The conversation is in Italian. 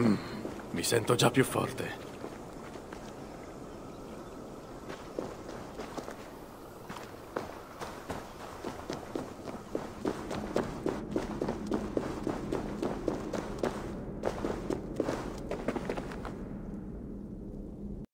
Mm. Mi sento già più forte.